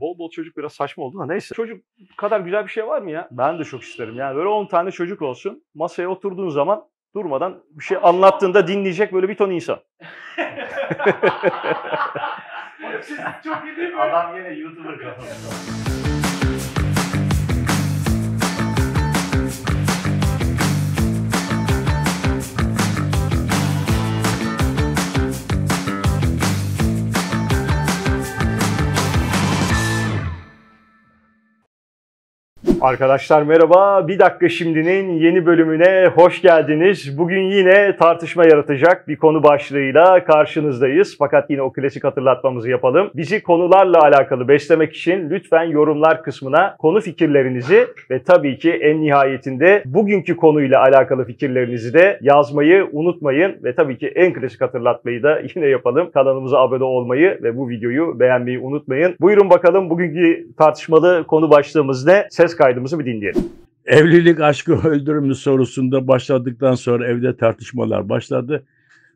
Bol bol çocuk biraz saçma oldu da neyse. Çocuk kadar güzel bir şey var mı ya? Ben de çok isterim. Yani böyle 10 tane çocuk olsun. Masaya oturduğun zaman durmadan bir şey anlattığında dinleyecek böyle bir ton insan. Çok iyi değil mi? Adam yine YouTuber kafasında. Arkadaşlar merhaba. Bir dakika şimdinin yeni bölümüne hoş geldiniz. Bugün yine tartışma yaratacak bir konu başlığıyla karşınızdayız. Fakat yine o klasik hatırlatmamızı yapalım. Bizi konularla alakalı beslemek için lütfen yorumlar kısmına konu fikirlerinizi ve tabii ki en nihayetinde bugünkü konuyla alakalı fikirlerinizi de yazmayı unutmayın. Ve tabii ki en klasik hatırlatmayı da yine yapalım. Kanalımıza abone olmayı ve bu videoyu beğenmeyi unutmayın. Buyurun bakalım bugünkü tartışmalı konu başlığımız ne? Ses kaydımızı bir dinleyelim. Evlilik aşkı öldürür sorusunda başladıktan sonra evde tartışmalar başladı.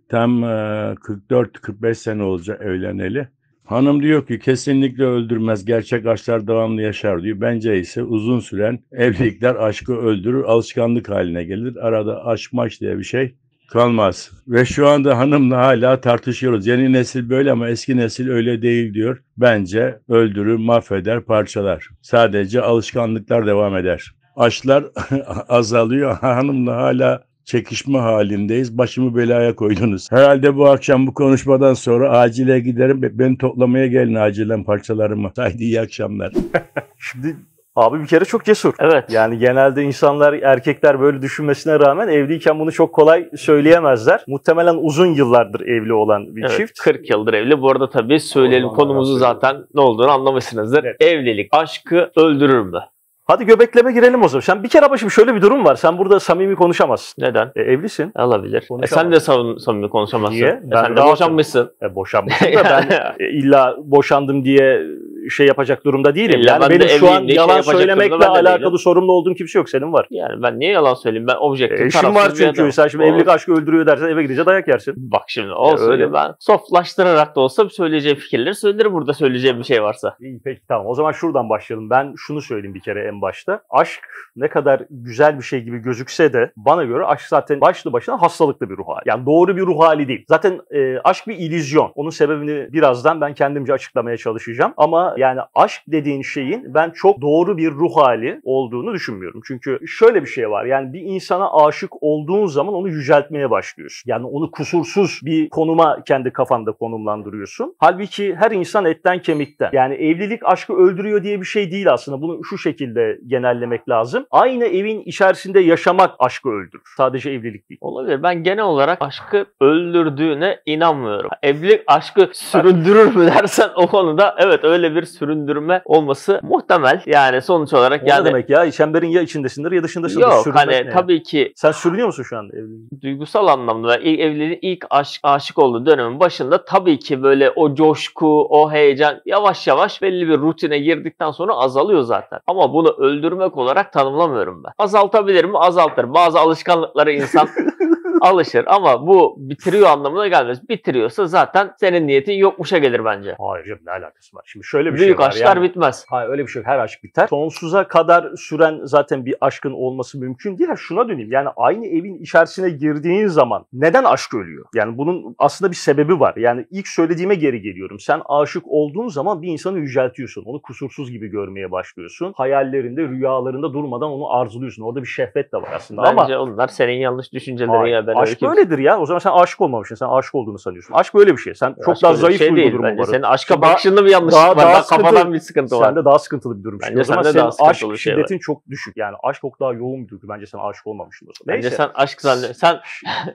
Tam e, 44-45 sene olacak evleneli. Hanım diyor ki kesinlikle öldürmez. Gerçek aşklar devamlı yaşar diyor. Bence ise uzun süren evlilikler aşkı öldürür. Alışkanlık haline gelir. Arada aşk maş diye bir şey kalmaz. Ve şu anda hanımla hala tartışıyoruz. Yeni nesil böyle ama eski nesil öyle değil diyor. Bence öldürür, mahveder, parçalar. Sadece alışkanlıklar devam eder. Aşklar azalıyor. Hanımla hala çekişme halindeyiz. Başımı belaya koydunuz. Herhalde bu akşam bu konuşmadan sonra acile giderim. Beni toplamaya gelin acilen parçalarımı. Haydi iyi akşamlar. Şimdi abi bir kere çok cesur. Evet. Yani genelde insanlar, erkekler böyle düşünmesine rağmen evliyken bunu çok kolay söyleyemezler. Muhtemelen uzun yıllardır evli olan bir Evet, çift. 40 yıldır evli. Bu arada tabii söyleyelim konumuzu zaten ne olduğunu anlamışsınızdır. Evet. Evlilik aşkı öldürür mü? Hadi göbekleme girelim o zaman. Sen bir kere başım şöyle bir durum var. Sen burada samimi konuşamazsın. Neden? E, evlisin. Alabilir. E sen de samimi konuşamazsın. Niye? E Ben sen de boşanmışsın. E, boşanmışsın da ben e, illa boşandım diye şey yapacak durumda değilim. İlla yani ben benim şu an şey yalan yapacak söylemekle alakalı değilim. sorumlu olduğum kimse yok. Senin var. Yani ben niye yalan söyleyeyim? Ben objektif E, işin var çünkü. adamım. Sen şimdi O- evlilik aşkı öldürüyor dersen eve gidince dayak yersin. Bak şimdi olsun öyle. ben softlaştırarak da olsa söyleyeceğim fikirleri söylerim burada söyleyeceğim bir şey varsa. İyi peki tamam. O zaman şuradan başlayalım. Ben şunu söyleyeyim bir kere en başta. Aşk ne kadar güzel bir şey gibi gözükse de bana göre aşk zaten başlı başına hastalıklı bir ruh hali. Yani doğru bir ruh hali değil. Zaten e, aşk bir illüzyon. Onun sebebini birazdan ben kendimce açıklamaya çalışacağım. Ama yani aşk dediğin şeyin ben çok doğru bir ruh hali olduğunu düşünmüyorum. Çünkü şöyle bir şey var. Yani bir insana aşık olduğun zaman onu yüceltmeye başlıyorsun. Yani onu kusursuz bir konuma kendi kafanda konumlandırıyorsun. Halbuki her insan etten kemikten. Yani evlilik aşkı öldürüyor diye bir şey değil aslında. Bunu şu şekilde genellemek lazım. Aynı evin içerisinde yaşamak aşkı öldürür. Sadece evlilik değil. Olabilir. Ben genel olarak aşkı öldürdüğüne inanmıyorum. Evlilik aşkı süründürür mü dersen o konuda evet öyle bir süründürme olması muhtemel. Yani sonuç olarak O yani ne demek ya? Çemberin ya içindesindir ya dışındasındır. yok Sürünmek hani ne tabii ki Sen sürünüyor musun şu anda evliliğin? duygusal anlamda ilk evliliğin ilk aşk, aşık olduğu dönemin başında tabii ki böyle o coşku, o heyecan yavaş yavaş belli bir rutine girdikten sonra azalıyor zaten. Ama bunu öldürmek olarak tanımlamıyorum ben. Azaltabilir mi? Azaltır. Bazı alışkanlıkları insan alışır ama bu bitiriyor anlamına gelmez. Bitiriyorsa zaten senin niyetin yokmuşa gelir bence. Hayır canım ne alakası var? Şimdi şöyle bir Büyük şey var. aşklar yani- bitmez. Hayır öyle bir şey yok. Her aşk biter. Sonsuza kadar süren zaten bir aşkın olması mümkün değil. Şuna döneyim. Yani aynı evin içerisine girdiğin zaman neden aşk ölüyor? Yani bunun aslında bir sebebi var. Yani ilk söylediğime geri geliyorum. Sen aşık olduğun zaman bir insanı yüceltiyorsun. Onu kusursuz gibi görmeye başlıyorsun. Hayallerinde, rüyalarında durmadan onu arzuluyorsun. Orada bir şehvet de var aslında. Bence Ama onlar senin yanlış düşüncelerin Hayır, ya ben aşk öyle öyledir ya. O zaman sen aşık olmamışsın. Sen aşık olduğunu sanıyorsun. Aşk böyle bir şey. Sen çok Aşk daha öyle bir zayıf şey bir durum var. senin aşka Daha- bakışında bir yanlışlık daha- var. daha Daha kafadan bir sıkıntı var. Sende daha sıkıntılı bir durum. Bence. O zaman senin daha aşk şey var. şiddetin çok düşük. Yani aşk çok daha yoğun bir duygu. Bence sen aşık olmamışsın zaman. Bence Neyse. sen aşk zannet. Sen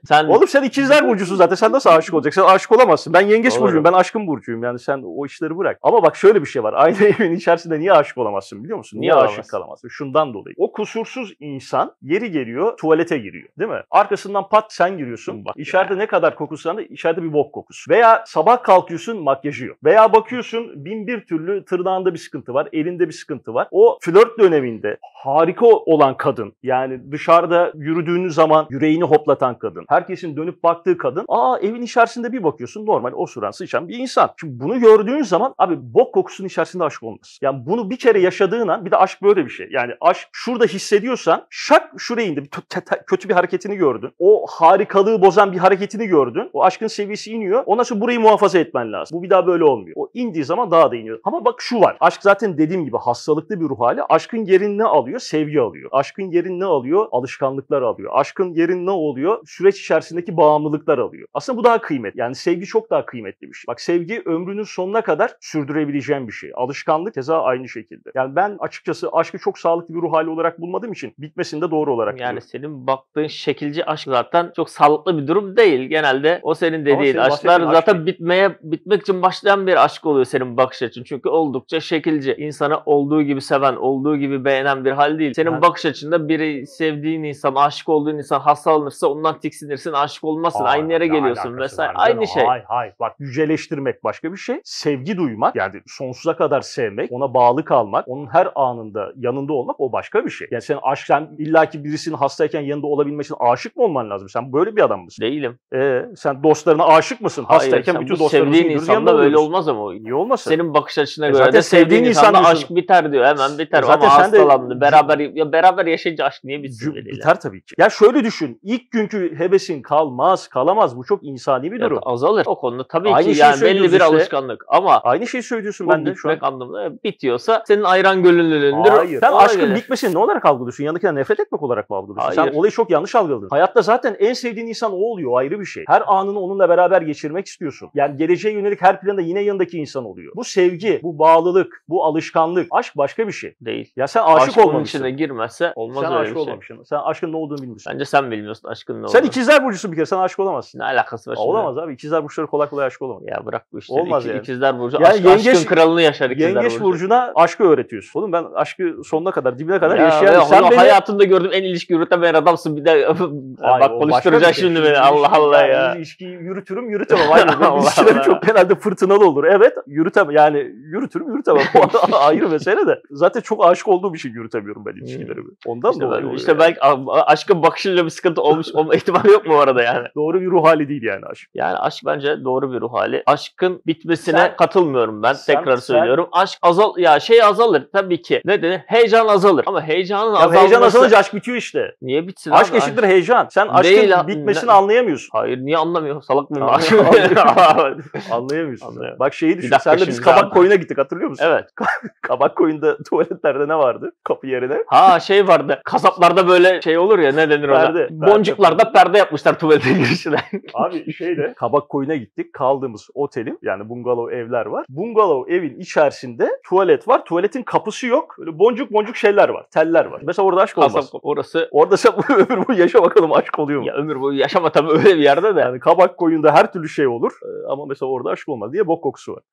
sen Oğlum sen ikizler burcusun zaten. Sen nasıl aşık olacaksın? Sen aşık olamazsın. Ben yengeç Doğru. burcuyum. Ben aşkın burcuyum. Yani sen o işleri bırak. Ama bak şöyle bir şey var. Aynı evin içerisinde niye aşık olamazsın biliyor musun? Niye, Niye aşık kalamazsın? Şundan dolayı. O kusursuz insan yeri geliyor tuvalete giriyor. Değil mi? Arkasından pat sen giriyorsun. Bak İçeride ne kadar kokusu da içeride bir bok kokusu. Veya sabah kalkıyorsun makyajı yok. Veya bakıyorsun bin bir türlü tırnağında bir sıkıntı var, elinde bir sıkıntı var. O flört döneminde harika olan kadın yani dışarıda yürüdüğünüz zaman yüreğini hoplatan kadın. Herkesin dönüp baktığı kadın. Aa evin içerisinde bir bakıyorsun normal osuran sıçan bir insan. Şimdi bunu gördüğün zaman abi bok kokusunun içerisinde aşk olmaz. Yani bunu bir kere yaşadığın an bir de aşk böyle bir şey. Yani aşk şurada hissediyorsan şak şuraya indi. Kötü bir hareketini gördün. O harikalığı bozan bir hareketini gördün. O aşkın seviyesi iniyor. Ondan sonra burayı muhafaza etmen lazım. Bu bir daha böyle olmuyor. O indiği zaman daha da iniyor. Ama bak şu var. Aşk zaten dediğim gibi hastalıklı bir ruh hali. Aşkın yerini ne alıyor? Sevgi alıyor. Aşkın yerini ne alıyor? Alışkanlıklar alıyor. Aşkın yerini ne oluyor? Süreç içerisindeki bağımlılıklar alıyor. Aslında bu daha kıymetli. Yani sevgi çok daha kıymetli bir şey. Bak sevgi ömrünün sonuna kadar sürdürebileceğin bir şey. Alışkanlık keza aynı şekilde. Yani ben açıkçası aşkı çok sağlıklı bir ruh hali olarak bulmadığım için bitmesini de doğru olarak Yani buluyorum. senin baktığın şekilci aşk zaten çok sağlıklı bir durum değil. Genelde o senin dediğin senin aşklar aşk zaten değil. bitmeye bitmek için başlayan bir aşk oluyor senin bakış açın. Çünkü oldukça şekilci. İnsana olduğu gibi seven, olduğu gibi beğenen bir hal değil. Senin Ben- bakış açında biri sevdiğin insan, aşık olduğun insan hastalanırsa ondan tiksinirsin, aşık olmazsın. Hayır, Aynı yere geliyorsun vesaire. Aynı şey. Hayır hayır. Bak yüceleştirmek başka bir şey. Sevgi duymak yani sonsuza kadar sevmek, ona bağlı kalmak, onun her anında yanında olmak o başka bir şey. Yani sen aşk sen illaki birisinin hastayken yanında olabilmek için aşık mı olman lazım? Sen böyle bir adam mısın? Değilim. Ee, sen dostlarına aşık mısın? Hayır, Hastayken bütün bu dostlarımızın sevdiğin insanda böyle olmaz ama. Niye olmasın? Senin bakış açına E göre zaten de sevdiğin insan insanda diyorsun. aşk biter diyor. Hemen biter. E zaten ama sen de- hastalandı. Beraber ya beraber yaşayınca aşk niye bitsin? Biter tabii ki. Ya şöyle düşün. İlk günkü hevesin kalmaz, kalamaz. Bu çok insani bir durum. da azalır. O konuda tabii Aynı ki yani belli söylüyoruz bir işte. alışkanlık. Ama Aynı şeyi söylüyorsun ben de şu an. anlamında bitiyorsa senin ayran gönüllülüğündür. Hayır. Sen aşkın göre. bitmesini ne olarak algılıyorsun? Yanındakinden nefret etmek olarak mı algılıyorsun? Sen olayı çok yanlış algıladın. Hayatta zaten en sevdiğin insan o oluyor. Ayrı bir şey. Her anını onunla beraber geçirmek istiyorsun. Yani geleceğe yönelik her planda yine yanındaki insan oluyor. Bu sevgi, bu bağlılık, bu alışkanlık. Aşk başka bir şey. Değil. Ya sen aşık, Aşk onun olmamışsın. içine girmezse olmaz sen öyle aşık bir şey. olmamışsın. Sen aşkın ne olduğunu bilmiyorsun. Bence sen bilmiyorsun aşkın ne Sen olduğunu. ikizler burcusun bir kere. Sen aşık olamazsın. Ne alakası var Aa, şimdi? Olamaz abi. İkizler burçları kolay kolay aşık olamaz. Ya bırak bu işleri. Olmaz İki- yani. İkizler Burcu Ya aşk, yengeç- aşkın kralını yaşar ikizler Yengeç Burcu. burcuna aşkı öğretiyorsun. Oğlum ben aşkı sonuna kadar, dibine kadar Ya, yaşayan... ya, sen beni... hayatımda gördüğüm en ilişki yürütemeyen adamsın bir de Hayır, bak bir şey. şimdi beni Allah Allah ya. İlişkiyi yürütürüm yürütemem. Benim Allah ilişkilerim Allah. çok genelde fırtınalı olur. Evet yürütemem. Yani yürütürüm yürütemem. O ayrı mesele de. Zaten çok aşık olduğum için yürütemiyorum ben ilişkilerimi. Ondan İşte, dolayı ben- işte yani. belki aşkın bakışıyla bir sıkıntı olmuş olma ihtimali yok mu orada yani? Doğru bir ruh hali değil yani aşk. Yani aşk bence doğru bir ruh hali. Aşkın bitmesine Sen- katılmıyorum ben. sen- Tekrar sen- söylüyorum. Aşk azal ya şey azalır tabii ki. Ne dedi? Heyecan azalır. Ama heyecanın Ya azalması heyecan azalınca aşk bitiyor işte. niye bitsin Aşk abi? eşittir heyecan. Sen aşkın Değil ha- bitmesini ne- anlayamıyorsun. Hayır niye anlamıyor? Salak mıyım? Anlıyorum. Anlayamıyorsun. Anlıyorum. Bak şeyi düşün. dakika Senle biz şimdi kabak abi. koyuna gittik hatırlıyor musun? evet. Kabak koyunda tuvaletlerde ne vardı? Kapı yerine. Ha şey vardı. Kasaplarda böyle şey olur ya ne denir ona? Perde. Boncuklarda perde yapmışlar tuvaletin girişine. Abi şeyde kabak koyuna gittik. Kaldığımız otelin yani bungalov evler var. Bungalov evin içerisinde tuvalet var. Tuvaletin kapısı yok. Böyle boncuk boncuk şeyler var. Teller var. Mesela orada aşk olmaz. Kasap orası Orada sen bu ömür boyu yaşa bakalım aşk oluyor mu? ya ömür boyu yaşama tabii öyle bir yerde de. Yani kabak koyunda her türlü şey olur. Ee, Ama mesela orada aşk olmaz diye bok kokusu var.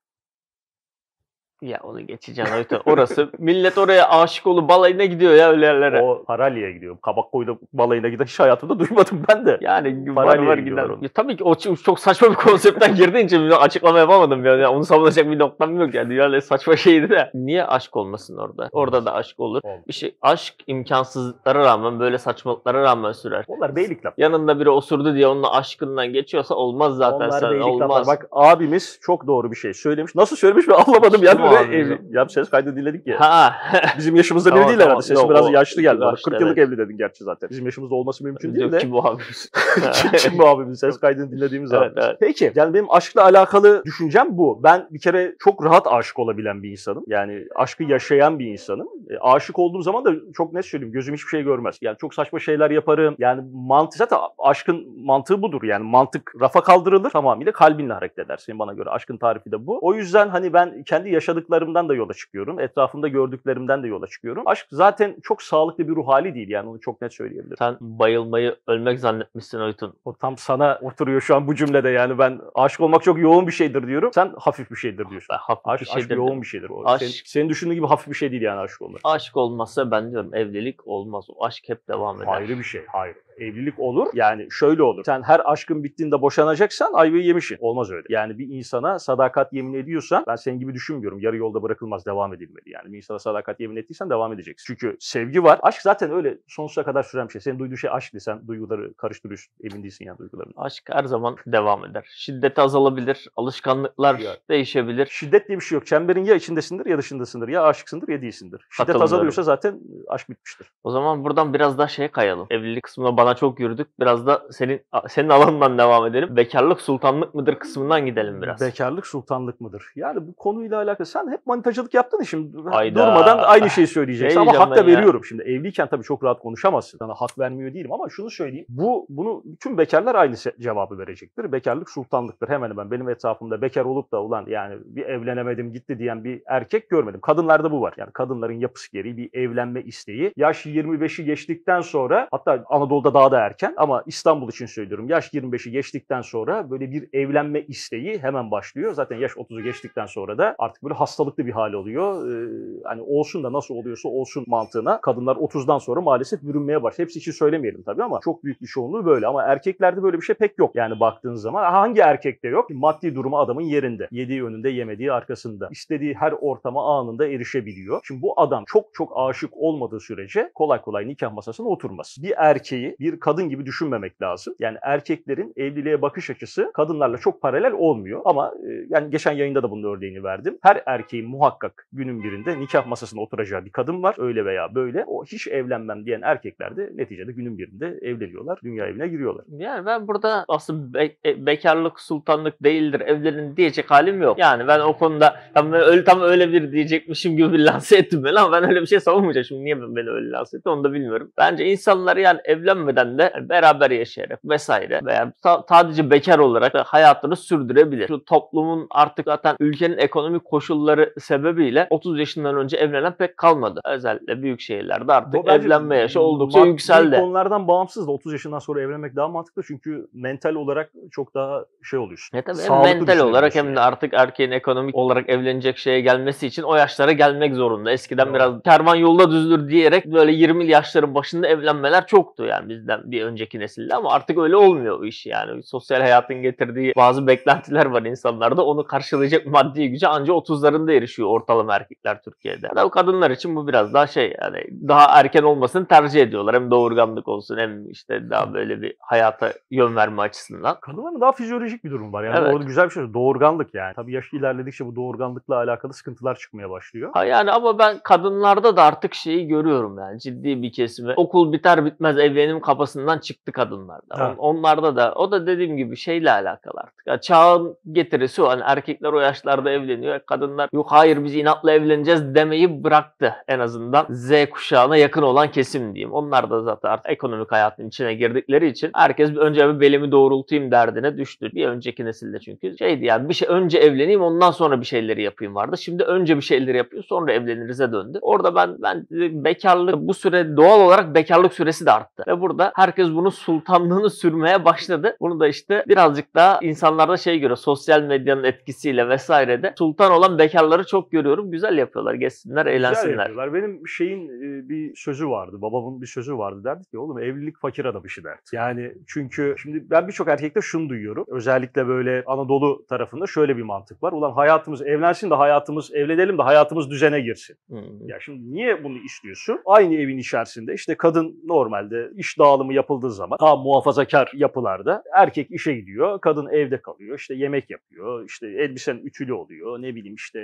Ya onu geçeceğim. Orası millet oraya aşık olup balayına gidiyor ya öyle yerlere. O Paralya'ya gidiyor. Kabak koyunda balayına giden hiç hayatımda duymadım ben de. Yani var var onu. Ya tabii ki o çok saçma bir konseptten girdiğin için açıklama yapamadım yani. Onu savunacak bir noktam yok yani. En saçma şeydi de. Niye aşk olmasın orada? Orada da aşk olur. Olmaz. Bir şey aşk imkansızlıklara rağmen böyle saçmalıklara rağmen sürer. Onlar beylik laf. Yanında biri osurdu diye onunla aşkından geçiyorsa olmaz zaten. Onlar Sen, beylik laflar. olmaz. Bak abimiz çok doğru bir şey söylemiş. Nasıl söylemiş ben anlamadım. Yani Kim o böyle abimiz? ev, ya ses kaydı dinledik ya. Ha. Bizim yaşımızda Tamam, biri değil tamam. herhalde. Sesi Yok, biraz o- yaşlı geldi. yaşlı, 40 yıllık evet. evli dedin gerçi zaten. Bizim yaşımızda olması mümkün değil de. kim bu abimiz? Kim bu abimiz? Ses kaydını dinlediğimiz Evet, abimiz. evet. Peki. Yani benim aşkla alakalı düşüncem bu. Ben bir kere çok rahat aşık olabilen bir insanım. Yani aşkı yaşayan bir insanım. E, aşık olduğum zaman da çok net söyleyeyim. Gözüm hiçbir şey görmez. Yani çok saçma şeyler yaparım. Yani mantık zaten aşkın mantığı budur. Yani mantık rafa kaldırılır. Tamamıyla kalbinle hareket edersin bana göre. Aşkın tarifi de bu. O yüzden hani ben kendi yaşadıklarımdan da yola çıkıyorum. Etrafımda gördüklerimden de yola çıkıyorum. Aşk zaten çok sağlıklı bir ruh hali değil. Yani onu çok net söyleyebilirim. Sen bayılmayı ölmek zannetmişsin Oytun. O tam sana oturuyor şu an bu cümlede yani ben aşık olmak çok yoğun bir şeydir diyorum. Sen hafif bir şeydir diyorsun. Ben hafif Aşk, bir aşk şeydir yoğun dedim. bir şeydir. O. Aşk- Senin, senin düşündüğün gibi hafif bir şey değil yani aşık olmak. Aşk olmazsa ben diyorum evlilik olmaz. O aşk hep devam eder. Ayrı bir şey. Hayır. Evlilik olur. Yani şöyle olur. Sen her aşkın bittiğinde boşanacaksan ayvayı yemişsin. Olmaz öyle. Yani bir insana sadakat yemin ediyorsan ben senin gibi düşünmüyorum. Yarı yolda bırakılmaz devam edilmeli. Yani bir insana sadakat yemin ettiysen devam edeceksin. Çünkü sevgi var. Aşk zaten öyle sonsuza kadar süren bir şey. Senin duyduğun şey aşk değil. Sen duyguları karıştırıyorsun. Emin değilsin yani duygularını. Aşk her zaman devam eder. Şiddet azalabilir, alışkanlıklar Ya. değişebilir. Şiddet diye bir şey yok. Çemberin ya içindesindir ya dışındasındır. Ya aşıksındır ya değilsindir. Şiddet azalıyorsa zaten aşk bitmiştir. O zaman buradan biraz daha şeye kayalım. Evlilik kısmına bana çok yürüdük. Biraz da senin senin alanından devam edelim. Bekarlık sultanlık mıdır kısmından gidelim biraz. Bekarlık sultanlık mıdır? Yani bu konuyla alakalı. Sen hep manitacılık yaptın ya şimdi. Hayda. Durmadan aynı şeyi söyleyeceksin. Şey ama hak da ben ya. veriyorum. Şimdi evliyken tabii çok rahat konuşamazsın. Sana hak vermiyor değilim ama şunu söyleyeyim. Bu bunu bütün bekarlar aynı cevabı verecektir. Bekarlık sultanlıktır. Hemen hemen benim etrafımda bekar olup da ulan yani bir evlenemedim gitti diyen bir erkek görmedim. Kadınlarda bu var. Yani kadınların yapısı gereği bir evlenme isteği. Yaş 25'i geçtikten sonra hatta Anadolu'da daha da erken ama İstanbul için söylüyorum. Yaş 25'i geçtikten sonra böyle bir evlenme isteği hemen başlıyor. Zaten yaş 30'u geçtikten sonra da artık böyle hastalıklı bir hal oluyor. Ee, hani olsun da nasıl oluyorsa olsun mantığına kadınlar 30'dan sonra maalesef bürünmeye başlıyor. Hepsi için söylemeyelim tabii ama çok büyük bir çoğunluğu böyle. Ama erkeklerde böyle bir şey pek yok. Yani baktığın zaman hangi erkekte yok? Maddi durumu adamın yerinde. Yediği önünde, yemediği arkasında. İstediği her ortama anında erişebiliyor. Şimdi bu adam çok çok aşık olmadığı sürece kolay kolay nikah masasına oturmaz. Bir erkeği bir kadın gibi düşünmemek lazım. Yani erkeklerin evliliğe bakış açısı kadınlarla çok paralel olmuyor. Ama e, yani geçen yayında da bunun örneğini verdim. Her erkeğin muhakkak günün birinde nikah masasına oturacağı bir kadın var. Öyle veya böyle. O hiç evlenmem diyen erkekler de neticede günün birinde evleniyorlar. Dünya evine giriyorlar. Yani ben burada aslında be- e, bekarlık sultanlık değildir evlenin diyecek halim yok. Yani ben o konuda tam öyle tam öyle bir diyecekmişim gibi bir lanse ettim ben ama ben öyle bir şey savunmayacağım. Şimdi niye ben beni öyle lanse etti onu da bilmiyorum. Bence insanlar yani evlenmeden de beraber yaşayarak vesaire veya sa- sadece bekar olarak hayatını sürdürebilir. Şu toplumun artık zaten ülkenin ekonomik koşulları sebebiyle 30 yaşından önce evlenen pek kalmadı. Özellikle büyük şehirlerde artık Bu evlenme yaşı oldukça yükseldi. konulardan bağımsız da 30 yaşından sonra evlenmek daha mantıklı çünkü mental olarak çok daha şey oluyorsun. Ya tabii hem mental olarak hem de artık erkeğin ekonomik olarak evlenecek şeye gelmesi için o yaşlara gelmek zorunda. Eskiden Doğru. biraz kervan yolda düzdür diyerek böyle 20'li yaşların başında evlenmeler çoktu yani bizden bir önceki nesilde ama artık öyle olmuyor o iş yani. Sosyal hayatın getirdiği bazı beklentiler var insanlarda. Onu karşılayacak maddi güce anca 30'larında erişiyor ortalama erkekler Türkiye'de. Tabii kadınlar için bu biraz daha şey yani daha erken olmasını tercih ediyorlar. Hem doğurganlık olsun hem işte daha böyle bir hayata yön verme açısından. Kadınların daha fizyolojik bir durum var. Yani Evet. orada güzel bir şey. Doğurganlık yani. Tabii yaş ilerledikçe bu doğurganlıkla alakalı sıkıntılar çıkmaya başlıyor. Ha yani ama ben kadınlarda da artık şeyi görüyorum yani ciddi bir kesimi. Okul biter bitmez evlenim kafasından çıktı kadınlarda. On- Onlarda da o da dediğim gibi şeyle alakalı artık. Ya çağın getirisi o. Hani erkekler o yaşlarda evleniyor. Kadınlar yok hayır biz inatla evleneceğiz demeyi bıraktı en azından. Z kuşağına yakın olan kesim diyeyim. Onlar da zaten artık ekonomik hayatın içine girdikleri için herkes önce bir belimi doğrultayım derdine düştü. Bir önceki nesilde çünkü şeydi yani bir şey önce evleneyim ondan sonra bir şeyleri yapayım vardı. Şimdi önce bir şeyleri yapıyor sonra evlenirize döndü. Orada ben ben bekarlık bu süre doğal olarak bekarlık süresi de arttı. Ve burada herkes bunun sultanlığını sürmeye başladı. Bunu da işte birazcık daha insanlarda şey görüyor. Sosyal medyanın etkisiyle vesaire de sultan olan bekarları çok görüyorum. Güzel yapıyorlar. Geçsinler, Güzel eğlensinler. yapıyorlar. Benim şeyin e, bir sözü vardı. Babamın bir sözü vardı. Derdi ki oğlum evlilik fakir adam işi derdi. Yani çünkü şimdi ben birçok erkekte şunu duyuyorum. Özellikle böyle Anadolu tarafında şöyle bir mantık var. Ulan hayatımız evlensin de hayatımız evlenelim de hayatımız düzene girsin. Hmm. Ya şimdi niye bunu istiyorsun? Aynı evin içerisinde işte kadın normalde iş dağılımı yapıldığı zaman daha muhafazakar yapılarda erkek işe gidiyor, kadın evde kalıyor, işte yemek yapıyor, işte elbisen ütülü oluyor, ne bileyim işte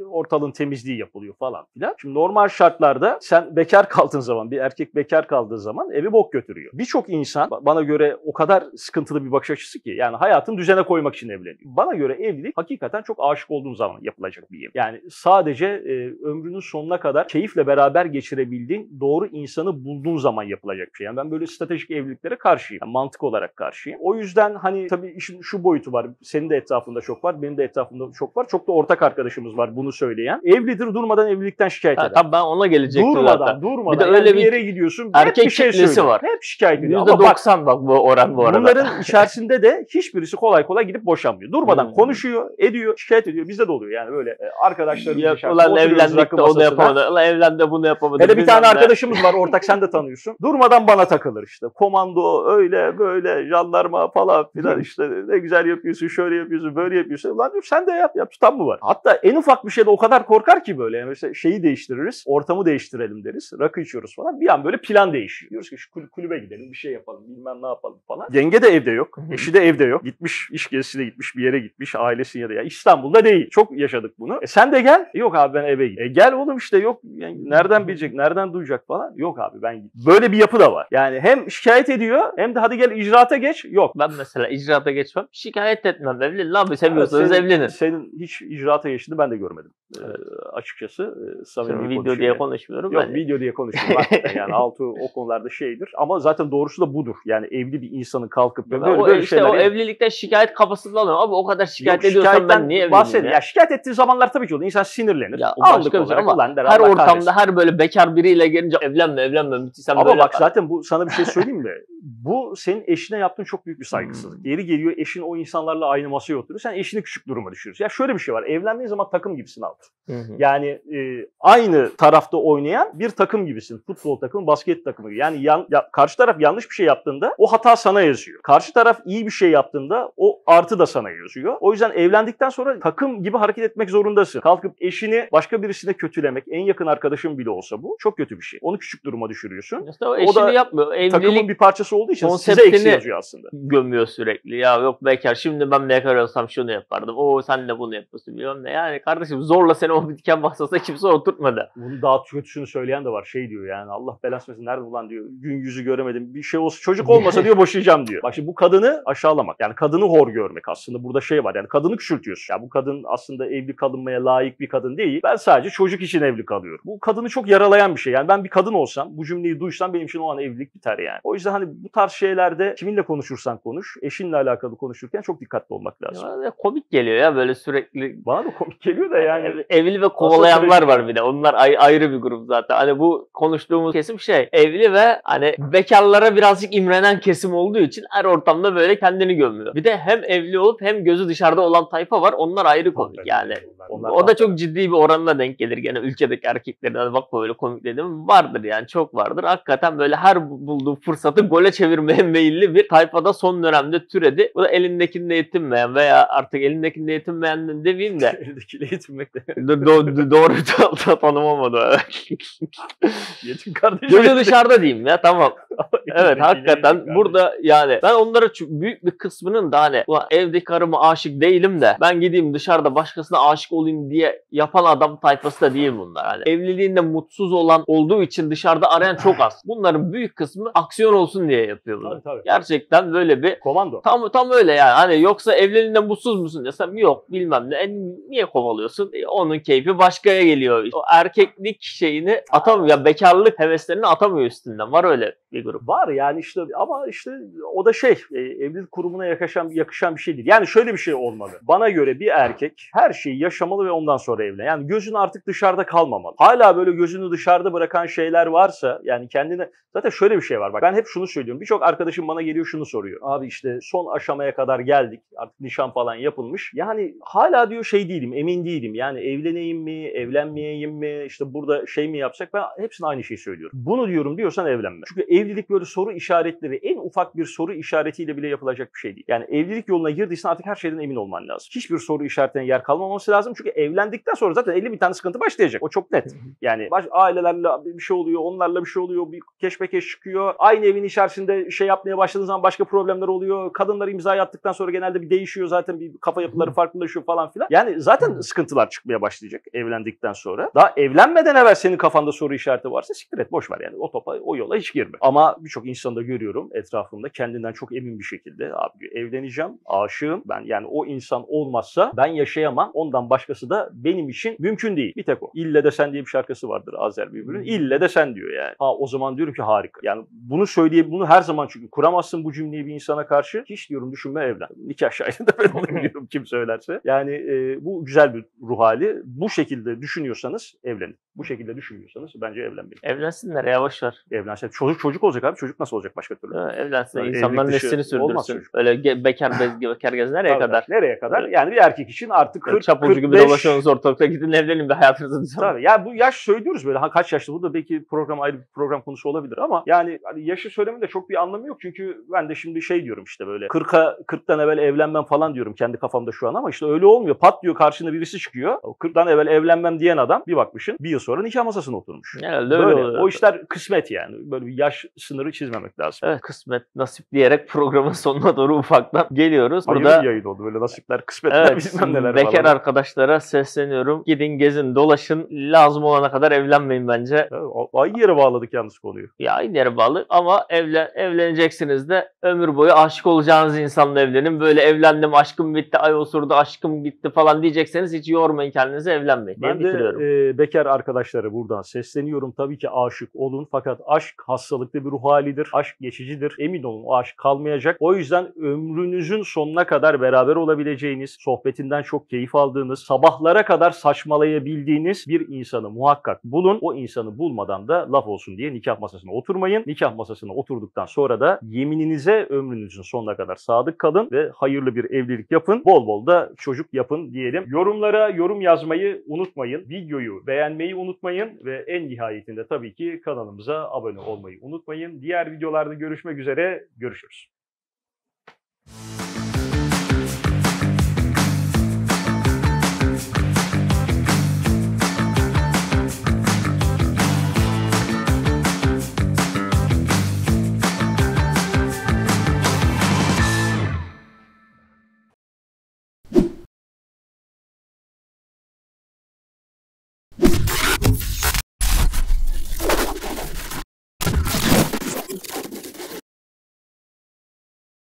e, ortalığın temizliği yapılıyor falan filan. Şimdi normal şartlarda sen bekar kaldığın zaman, bir erkek bekar kaldığı zaman evi bok götürüyor. Birçok insan ba- bana göre o kadar sıkıntılı bir bakış açısı ki yani hayatını düzene koymak için evleniyor. Bana göre evlilik hakikaten çok aşık olduğun zaman yapılacak bir yemin. Yani sadece e, ömrünün sonuna kadar keyifle beraber geçirebildiğin doğru insanı bulduğun zaman yapılacak bir şey. Yani ben böyle stratejik evliliklere karşıyım. Yani mantık olarak karşıyım. O yüzden hani tabii işin şu boyutu var. Senin de etrafında çok var. Benim de etrafımda çok var. Çok da ortak arkadaşımız var bunu söyleyen. Evlidir durmadan evlilikten şikayet eder. tabii ben ona gelecektim Durmadan, zaten. durmadan. Bir de Yani öyle bir bir yere gidiyorsun. erkek hep bir şey söylüyor. var. Hep şikayet ediyor. Ama bak %90 bak bu oran bu arada. Bunların içerisinde de hiçbirisi kolay kolay gidip boşanmıyor. Durmadan Hmm. konuşuyor, ediyor, şikayet ediyor. Bizde de oluyor yani böyle e, arkadaşlarımız içerisinde ulan evlendik de onu yapamadı. Ulan evlendi bunu yapamadı. Hele bir tane ne. arkadaşımız var ortak sen de tanıyorsun. Durmadan bana takılıyor. Takılır işte. Komando öyle böyle jandarma falan filan işte ne güzel yapıyorsun şöyle yapıyorsun böyle yapıyorsun. Ulan diyor sen de yap yap tutan mı var? Hatta en ufak bir şeyde o kadar korkar ki böyle. Yani mesela şeyi değiştiririz ortamı değiştirelim deriz. Rakı içiyoruz falan. Bir an böyle plan değişiyor. Diyoruz ki şu kul- kulübe gidelim bir şey yapalım bilmem ne yapalım falan. Yenge de evde yok. Eşi de evde yok. Gitmiş iş gezisine gitmiş bir yere gitmiş ailesi ya da ya İstanbul'da değil. Çok yaşadık bunu. E sen de gel. Yok abi ben eve gideyim. E gel oğlum işte yok. Yani nereden bilecek, nereden duyacak falan. Yok abi ben gideyim. Böyle bir yapı da var. Yani hem şikayet ediyor hem de hadi gel icraata geç. Yok. Ben mesela icraata geçmem. Şikayet etmem. Evlenin abi seviyorsanız senin, evlenin. Senin hiç icraata geçtiğini ben de görmedim. Ee, açıkçası e, samimi Şimdi video diye yani. konuşmuyorum. Yok ben. video diye konuşuyorum hakikaten yani altı o konularda şeydir. Ama zaten doğrusu da budur. Yani evli bir insanın kalkıp böyle, o, böyle işte şeyler... o evlilikten şikayet kafasında alıyorum. Abi o kadar şikayet Yok, ediyorsan ben niye bahsedin. ya? Ya şikayet ettiği zamanlar tabii ki olur. İnsan sinirlenir. Ya o Anlık başka bir şey olarak ama her ortamda kahretsin. her böyle bekar biriyle gelince evlenme evlenme sen Ama bak zaten bu sana bir şey söyleyeyim mi? Bu senin eşine yaptığın çok büyük bir saygısızlık. Hmm. Geri geliyor eşin o insanlarla aynı masaya oturuyor. Sen eşini küçük duruma düşürüyorsun. Ya şöyle bir şey var. Evlendiğin zaman takım gibisin abi. Hı. Yani e, aynı tarafta oynayan bir takım gibisin. Futbol takımı, basket takımı gibi. Yani yan, ya, karşı taraf yanlış bir şey yaptığında o hata sana yazıyor. Karşı taraf iyi bir şey yaptığında o artı da sana yazıyor. O yüzden evlendikten sonra takım gibi hareket etmek zorundasın. Kalkıp eşini başka birisine kötülemek, en yakın arkadaşın bile olsa bu çok kötü bir şey. Onu küçük duruma düşürüyorsun. İşte o eşini da yapmıyor. Takımın Evlilik bir parçası olduğu için size eksi yazıyor aslında. gömüyor sürekli. Ya yok bekar şimdi ben bekar olsam şunu yapardım. O sen de bunu yapıyorsun bilmem ne. Yani kardeşim zorla seni o bir diken bahsasına kimse oturtmadı. Bunu daha kötüsünü söyleyen de var. Şey diyor yani Allah belasını versin nerede ulan diyor. Gün yüzü göremedim. Bir şey olsa çocuk olmasa diyor boşayacağım diyor. Bak şimdi bu kadını aşağılamak. Yani kadını hor görmek aslında. Burada şey var yani kadını küçültüyorsun. Ya bu kadın aslında evli kalınmaya layık bir kadın değil. Ben sadece çocuk için evli kalıyorum. Bu kadını çok yaralayan bir şey. Yani ben bir kadın olsam bu cümleyi duysam benim için o an evlilik biter yani. O yüzden hani bu tarz şeylerde kiminle konuşursan konuş, eşinle alakalı konuşurken çok dikkatli olmak lazım. Ya, komik geliyor ya böyle sürekli Bana da komik geliyor da yani. Ev- Evli ve kovalayanlar sürekli- var bir de. Onlar ay- ayrı bir grup zaten. Hani bu konuştuğumuz kesim şey evli ve hani bekarlara birazcık imrenen kesim olduğu için her ortamda böyle kendini gömüyor. Bir de hem evli olup hem gözü dışarıda olan tayfa var. Onlar ayrı komik yani. Onlar o da çok ciddi bir oranla denk gelir gene ülkedeki erkeklerin. Hani bak böyle komik dedim. Vardır yani çok vardır. Hakikaten böyle her bulduğu fırsatı gole çevirmeye meyilli bir tayfada son dönemde türedi. Bu da elindekinde yetinmeyen veya artık elindekinde yetinmeyen demeyeyim de Eldekiyle yetinmek de. Do- do- doğru ta- ta- tanımamadı. Yetim kardeşim. Gözü dışarıda diyeyim ya tamam. Evet hakikaten burada yani ben onlara büyük bir kısmının da hani "Ulan evdeki karıma aşık değilim de ben gideyim dışarıda başkasına aşık olayım diye yapan adam tayfası da değil bunlar. Hani evliliğinde mutsuz olan olduğu için dışarıda arayan çok az. Bunların büyük kısmı aksiyon olsun diye yapıyor bunu. Tabii tabii. Gerçekten böyle bir Komando. Tam tam öyle yani. Hani yoksa evliliğinde mutsuz musun desem yok bilmem ne. E, niye kovalıyorsun? E, onun keyfi başkaya geliyor. O erkeklik şeyini atamıyor. Ya bekarlık heveslerini atamıyor üstünden. Var öyle bir grup. Var yani işte ama işte o da şey e, evlilik kurumuna yakışan yakışan bir şey değil. Yani şöyle bir şey olmalı. Bana göre bir erkek her şeyi yaşamalı ve ondan sonra evlen. Yani gözün artık dışarıda kalmamalı. Hala böyle gözünü dışarıda bırakan şeyler varsa yani kendine zaten şöyle bir şey var. Bak ben hep şunu söylüyorum. Birçok arkadaşım bana geliyor şunu soruyor. Abi işte son aşamaya kadar geldik. Artık nişan falan yapılmış. Yani hala diyor şey değilim, emin değilim. Yani evleneyim mi, evlenmeyeyim mi? İşte burada şey mi yapsak? Ben hepsine aynı şeyi söylüyorum. Bunu diyorum diyorsan evlenme. Çünkü evlilik böyle soru işaretleri, en ufak bir soru işaretiyle bile yapılacak bir şey değil. Yani evlilik yoluna girdiysen artık her şeyden emin olman lazım. Hiçbir soru işaretine yer kalmaması lazım. Çünkü evlendikten sonra zaten 50 bin tane sıkıntı başlayacak. O çok net. Yani baş, ailelerle bir şey oluyor, onlarla bir şey oluyor, bir keşmekeş çıkıyor. Aynı evin içerisinde şey yapmaya başladığın zaman başka problemler oluyor. Kadınlar imza attıktan sonra genelde bir değişiyor zaten bir kafa yapıları farklılaşıyor falan filan. Yani zaten sıkıntılar çıkmaya başlayacak evlendikten sonra. Daha evlenmeden evvel senin kafanda soru işareti varsa siktir et boş ver yani o topa o yola hiç girme. Ama birçok insanda görüyorum etrafımda kendinden çok emin bir şekilde abi diyor, evleneceğim, aşığım. Ben yani o insan olmazsa ben yaşayamam. Ondan başkası da benim için mümkün değil. Bir tek o. İlle de sen diye bir şarkısı vardır Azer Bülbül'ün. İlle de sen diyor yani. Ha o zaman diyorum ki harika. Yani bunu söyleye bunu her zaman çünkü kuramazsın bu cümleyi bir insana karşı. Hiç diyorum düşünme evlen. Nikah şahidi de ben olayım diyorum kim söylerse. Yani e, bu güzel bir ruh hali. Bu şekilde düşünüyorsanız evlenin. Bu şekilde düşünmüyorsanız bence evlenmeyin. Evlensinler ya boş ver. Evlensen çocuk çocuk olacak abi. Çocuk nasıl olacak başka türlü? Ha, Evlensinler. Yani dışı neslini olmaz sürdürsün. çocuk. Öyle ge- bekar bez, bekar gez nereye Tabii, kadar? Nereye kadar? Yani bir erkek için artık 40, Çapulcu gibi 45 dolaşıyorsunuz ortalıkta gidin evlenin bir hayatınızı düzenleyin. Tabii. Ya bu yaş söylüyoruz böyle. Ha kaç yaşlı? Bu da belki program ayrı bir program konusu olabilir ama yani hani yaşı söylemenin de çok bir anlamı yok. Çünkü ben de şimdi şey diyorum işte böyle 40'a 40'tan evvel evlenmem falan diyorum kendi kafamda şu an ama işte öyle olmuyor. Pat diyor karşında birisi çıkıyor. O 40'tan evvel evlenmem diyen adam bir bakmışsın bir yıl sonra nikah masasına oturmuş. Genelde öyle Böyle. oluyor. O işler kısmet yani. Böyle bir yaş sınırı çizmemek lazım. Evet kısmet nasip diyerek programın sonuna doğru ufaktan geliyoruz. Hayırlı Burada bir yayın oldu. Böyle nasipler, kısmetler Evet, bilmem neler bekar falan. arkadaşlara sesleniyorum. Gidin gezin, dolaşın. Lazım olana kadar evlenmeyin bence. Evet, Aynı yere bağladık yalnız konuyu. Ya aynı yere bağlı ama evlen, evleneceksiniz de ömür boyu aşık olacağınız insanla evlenin. Böyle evlendim, aşkım bitti, ay osurdu, aşkım bitti falan diyecekseniz hiç yormayın kendinizi evlenmeyin Ben de e, bekar arkadaşlara buradan sesleniyorum. Tabii ki aşık olun fakat aşk hastalıklı bir ruh halidir. Aşk geçicidir. Emin olun o aşk kalmayacak. O yüzden ömrünüzün sonuna kadar beraber olabileceğiniz, sohbetinden çok keyif aldığınız, sabahlara kadar saçmalayabildiğiniz bir insanı muhakkak bulun. O insanı bulmadan da laf olsun diye nikah masasına oturmayın. Nikah masasına oturduktan sonra da yemininize ömrünüzün sonuna kadar sadık kalın ve hayırlı bir evlilik yapın. Bol bol da çocuk yapın diyelim. Yorumlara yorum yazmayı unutmayın. Videoyu beğenmeyi unutmayın ve en nihayetinde tabii ki kanalımıza abone olmayı unutmayın. Diğer videolarda görüşmek üzere. Görüşürüz.